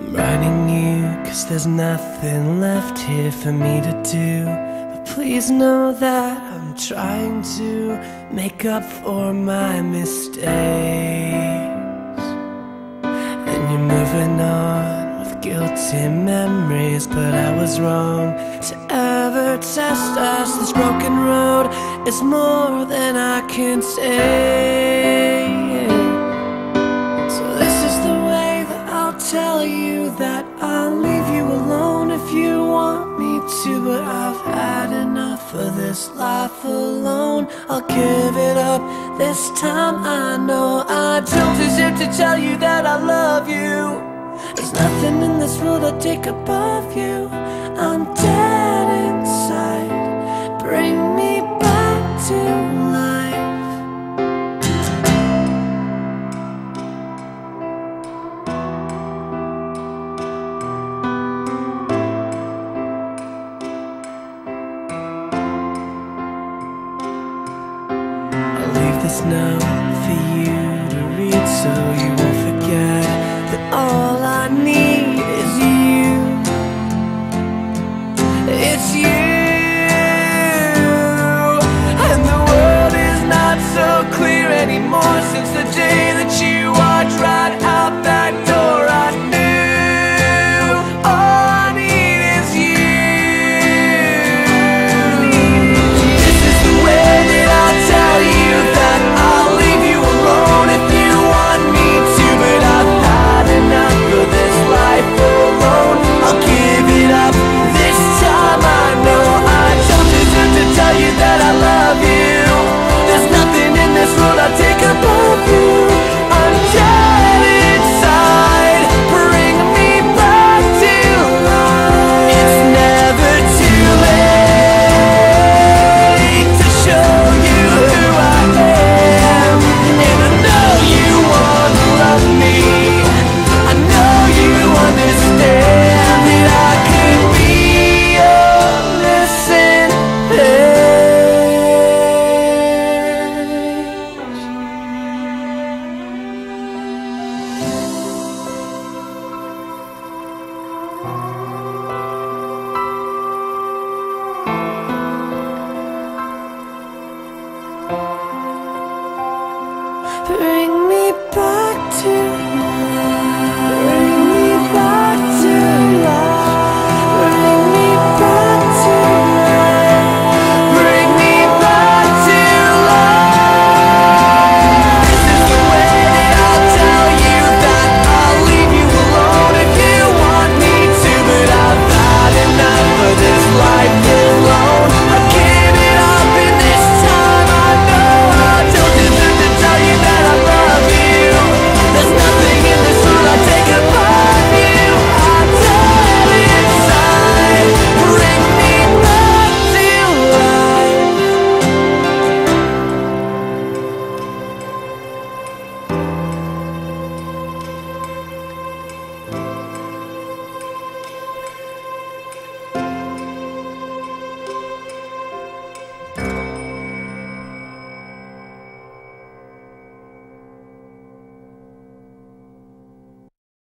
I'm writing you cause there's nothing left here for me to do. But please know that I'm trying to make up for my mistakes. And you're moving on with guilty memories, but I was wrong to ever test us. This broken road is more than I can say. To. But I've had enough of this life alone. I'll give it up this time. I know I don't deserve to tell you that I love you. There's nothing in this world I'd take above you. I'm dead this note